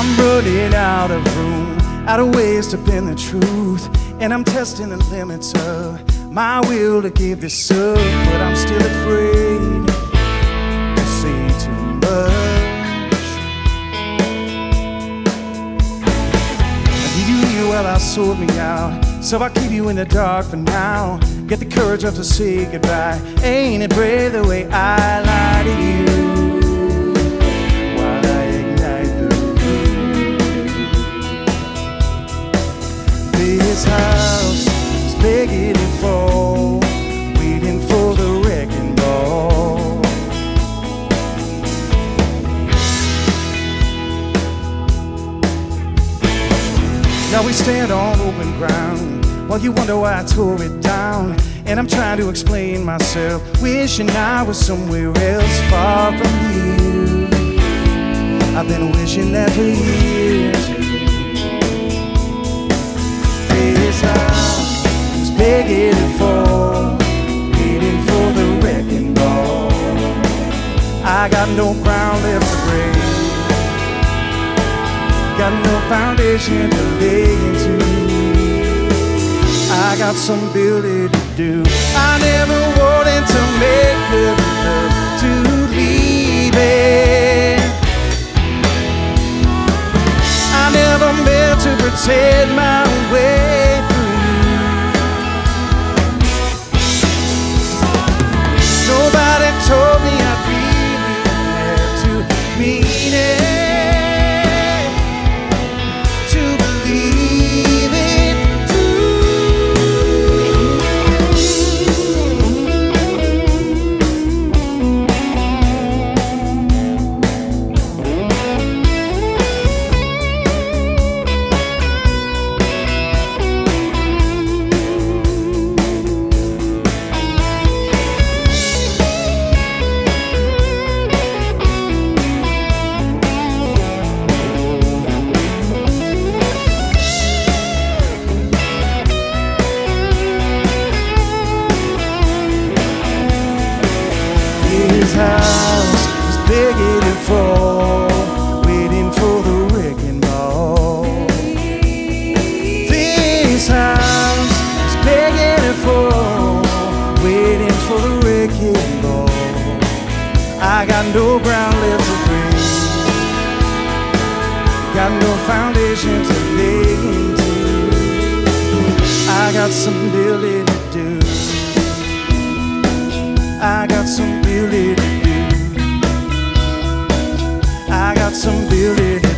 I'm running out of room, out of ways to bend the truth. And I'm testing the limits of my will to give this up. But I'm still afraid to say too much. I give you here while I sort me out. So I'll keep you in the dark for now. Get the courage up to say goodbye. Ain't it brave the way I lie to you? Now we stand on open ground while you wonder why I tore it down. And I'm trying to explain myself, wishing I was somewhere else far from you. I've been wishing that for years. This house is begging fall, waiting for the wrecking ball. I got no ground left got no foundation to lay into. I got some building to do. I never wanted to make good enough to leave it. I never meant to pretend my way got no ground left to breathe. Got no foundation to lay into. I got some building to do. I got some building to do. I got some building to do.